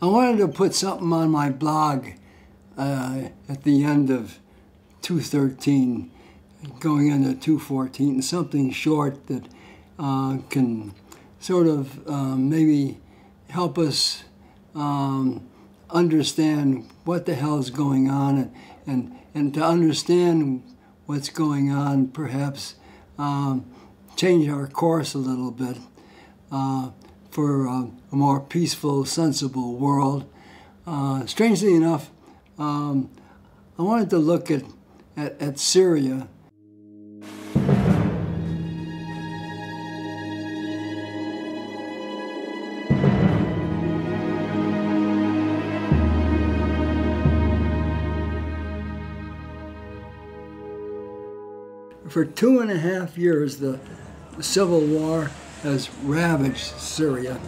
I wanted to put something on my blog uh, at the end of 213, going into 214, something short that uh, can sort of um, maybe help us um, understand what the hell is going on and, and, and to understand what's going on, perhaps um, change our course a little bit. Uh, for uh, a more peaceful, sensible world. Uh, strangely enough, um, I wanted to look at, at, at Syria. For two and a half years, the civil war has ravaged Syria.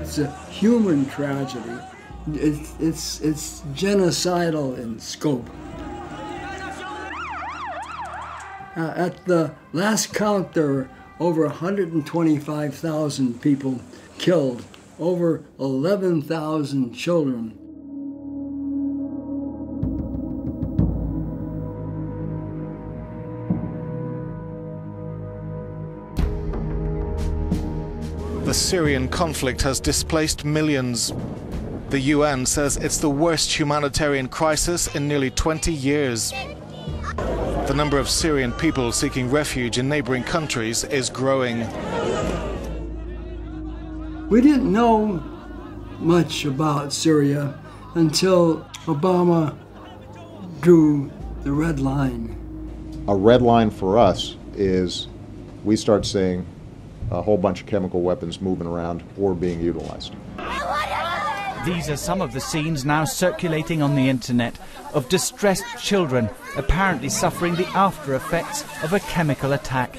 It's a human tragedy. It's, it's, it's genocidal in scope. Uh, at the last count, there were over 125,000 people killed, over 11,000 children. The Syrian conflict has displaced millions. The UN says it's the worst humanitarian crisis in nearly 20 years. The number of Syrian people seeking refuge in neighboring countries is growing. We didn't know much about Syria until Obama drew the red line. A red line for us is we start seeing a whole bunch of chemical weapons moving around or being utilized. These are some of the scenes now circulating on the internet of distressed children apparently suffering the after effects of a chemical attack.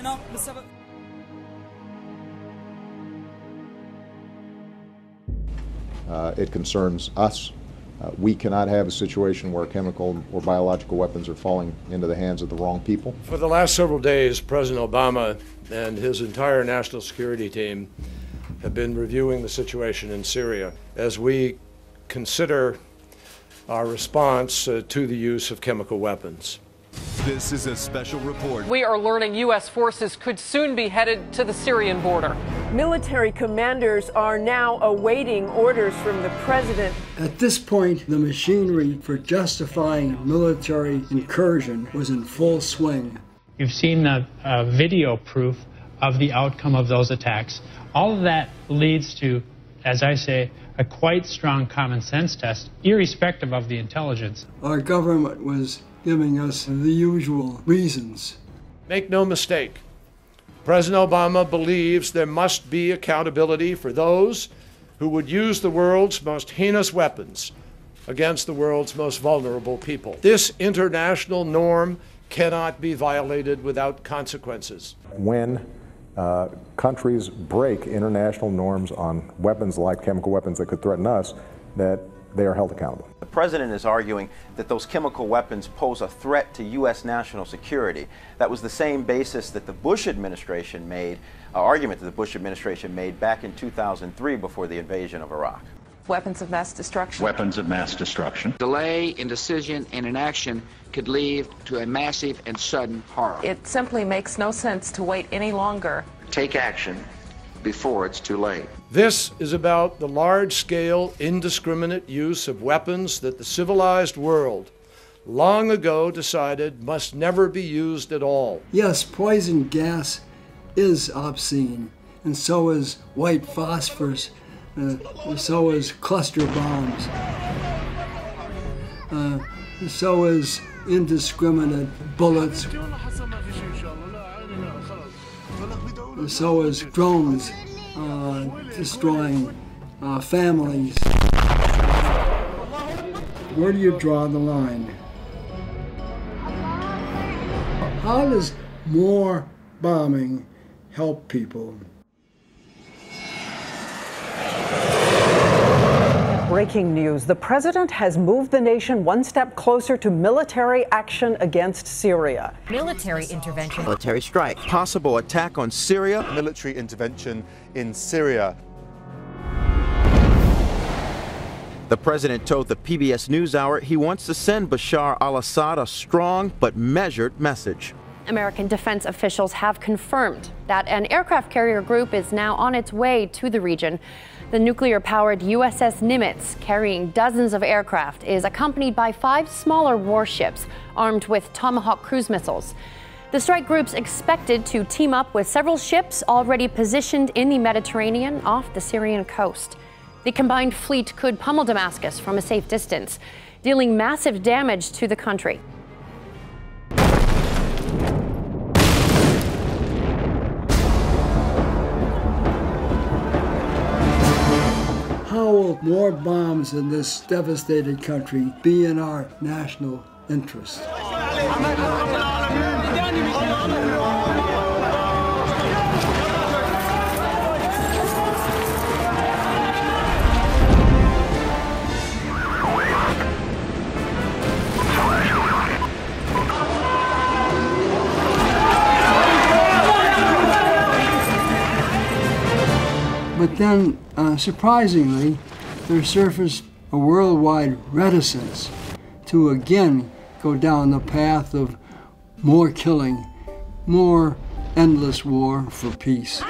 Uh, it concerns us. Uh, we cannot have a situation where chemical or biological weapons are falling into the hands of the wrong people. For the last several days, President Obama and his entire national security team have been reviewing the situation in Syria as we consider our response uh, to the use of chemical weapons. This is a special report. We are learning U.S. forces could soon be headed to the Syrian border. Military commanders are now awaiting orders from the president. At this point, the machinery for justifying military incursion was in full swing. You've seen the uh, video proof of the outcome of those attacks. All of that leads to, as I say, a quite strong common sense test, irrespective of the intelligence. Our government was giving us the usual reasons. Make no mistake, President Obama believes there must be accountability for those who would use the world's most heinous weapons against the world's most vulnerable people. This international norm cannot be violated without consequences. When uh, countries break international norms on weapons like chemical weapons that could threaten us, that they are held accountable. The president is arguing that those chemical weapons pose a threat to U.S. national security. That was the same basis that the Bush administration made, uh, argument that the Bush administration made back in 2003 before the invasion of Iraq. Weapons of mass destruction. Weapons of mass destruction. Delay in decision and inaction could lead to a massive and sudden horror. It simply makes no sense to wait any longer. Take action before it's too late. This is about the large scale, indiscriminate use of weapons that the civilized world long ago decided must never be used at all. Yes, poison gas is obscene, and so is white phosphorus, uh, so is cluster bombs, uh, so is indiscriminate bullets, so is drones destroying uh, families. Where do you draw the line? How does more bombing help people? Breaking news. The president has moved the nation one step closer to military action against Syria. Military intervention. Military strike. Possible attack on Syria. Military intervention in Syria. The president told the PBS NewsHour he wants to send Bashar al Assad a strong but measured message. American defense officials have confirmed that an aircraft carrier group is now on its way to the region. The nuclear powered USS Nimitz, carrying dozens of aircraft, is accompanied by five smaller warships armed with Tomahawk cruise missiles. The strike group's expected to team up with several ships already positioned in the Mediterranean off the Syrian coast. The combined fleet could pummel Damascus from a safe distance, dealing massive damage to the country. Will more bombs in this devastated country be in our national interest? But then, uh, surprisingly, there surfaced a worldwide reticence to again go down the path of more killing, more endless war for peace.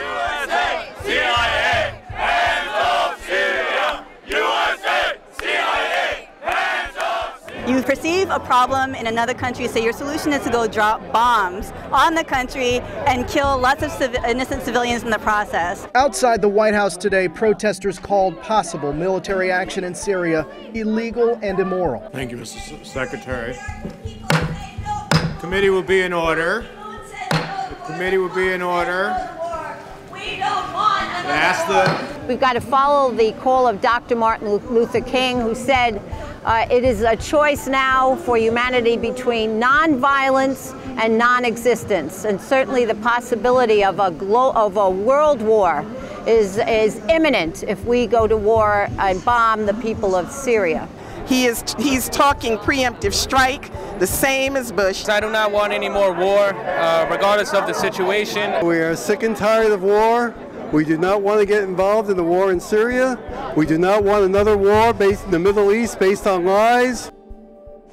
You perceive a problem in another country, so your solution is to go drop bombs on the country and kill lots of civ innocent civilians in the process. Outside the White House today, protesters called possible military action in Syria illegal and immoral. Thank you, Mr. Secretary. Committee will be in order. The committee will be in order. Ask the. We've got to follow the call of Dr. Martin Luther King, who said uh, it is a choice now for humanity between nonviolence and non-existence, and certainly the possibility of a glo- of a world war is is imminent if we go to war and bomb the people of Syria. He is he's talking preemptive strike, the same as Bush. I do not want any more war, uh, regardless of the situation. We are sick and tired of war. We do not want to get involved in the war in Syria. We do not want another war based in the Middle East based on lies.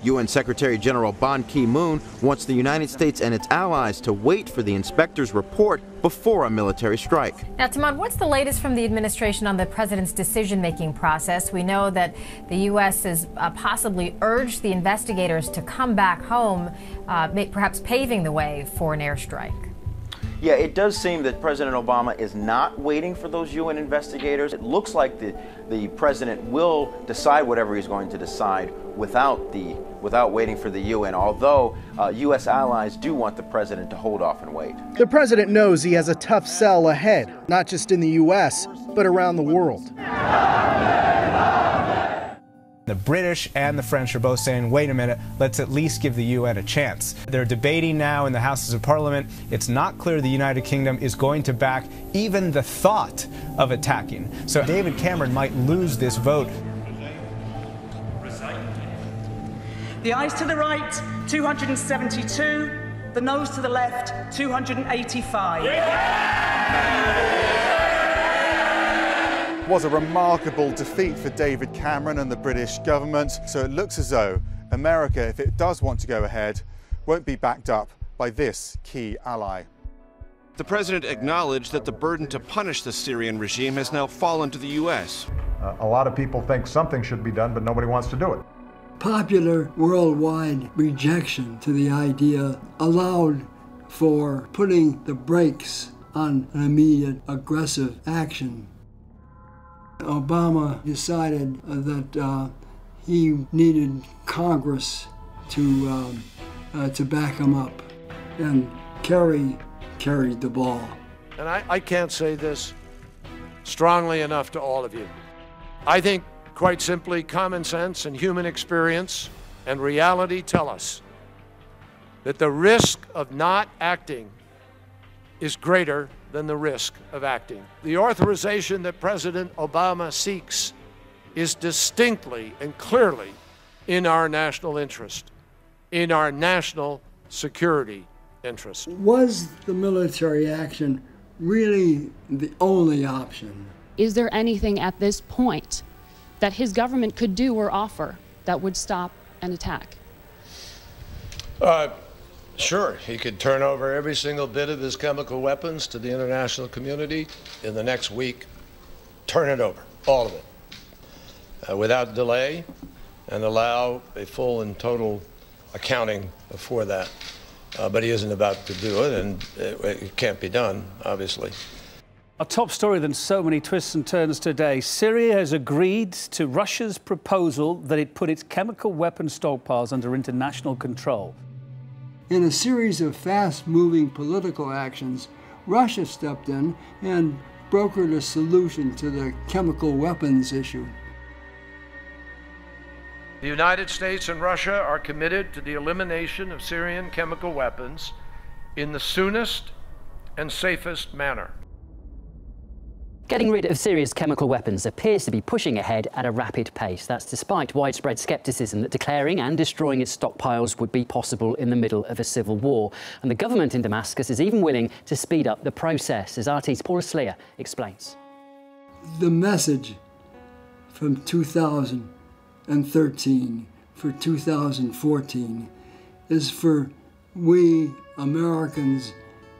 UN Secretary General Ban Ki moon wants the United States and its allies to wait for the inspector's report before a military strike. Now, Tamad, what's the latest from the administration on the president's decision making process? We know that the U.S. has uh, possibly urged the investigators to come back home, uh, perhaps paving the way for an airstrike. Yeah, it does seem that President Obama is not waiting for those UN investigators. It looks like the, the president will decide whatever he's going to decide without the without waiting for the UN, although uh, U.S. allies do want the president to hold off and wait. The president knows he has a tough sell ahead, not just in the U.S., but around the world. The British and the French are both saying, wait a minute, let's at least give the UN a chance. They're debating now in the Houses of Parliament. It's not clear the United Kingdom is going to back even the thought of attacking. So David Cameron might lose this vote. The ayes to the right, 272. The noes to the left, 285. Was a remarkable defeat for David Cameron and the British government. So it looks as though America, if it does want to go ahead, won't be backed up by this key ally. The president acknowledged that the burden to punish the Syrian regime has now fallen to the U.S. Uh, a lot of people think something should be done, but nobody wants to do it. Popular worldwide rejection to the idea allowed for putting the brakes on an immediate aggressive action. Obama decided that uh, he needed Congress to um, uh, to back him up, and Kerry carried the ball. And I, I can't say this strongly enough to all of you. I think, quite simply, common sense and human experience and reality tell us that the risk of not acting is greater than the risk of acting. The authorization that President Obama seeks is distinctly and clearly in our national interest, in our national security interest. Was the military action really the only option? Is there anything at this point that his government could do or offer that would stop an attack? Uh, sure, he could turn over every single bit of his chemical weapons to the international community in the next week. Turn it over, all of it, uh, without delay, and allow a full and total accounting for that. Uh, but he isn't about to do it, and it, it can't be done, obviously. A top story than so many twists and turns today. Syria has agreed to Russia's proposal that it put its chemical weapon stockpiles under international control. In a series of fast moving political actions, Russia stepped in and brokered a solution to the chemical weapons issue. The United States and Russia are committed to the elimination of Syrian chemical weapons in the soonest and safest manner. Getting rid of Syria's chemical weapons appears to be pushing ahead at a rapid pace. That's despite widespread scepticism that declaring and destroying its stockpiles would be possible in the middle of a civil war. And the government in Damascus is even willing to speed up the process, as RT's Paula Slier explains. The message from 2013 for 2014 is for we Americans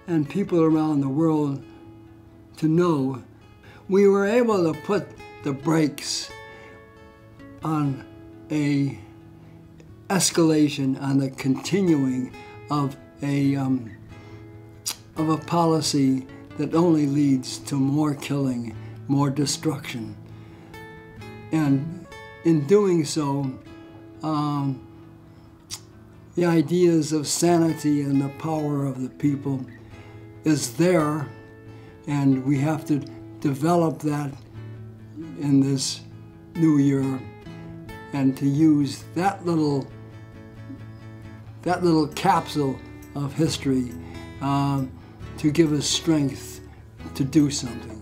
and people around the world to know we were able to put the brakes on a escalation, on the continuing of a um, of a policy that only leads to more killing, more destruction, and in doing so, um, the ideas of sanity and the power of the people is there, and we have to develop that in this new year and to use that little that little capsule of history um, to give us strength to do something.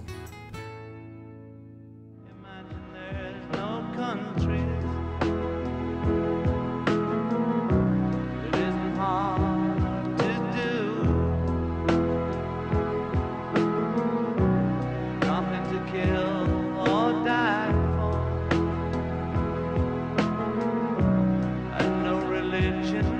religion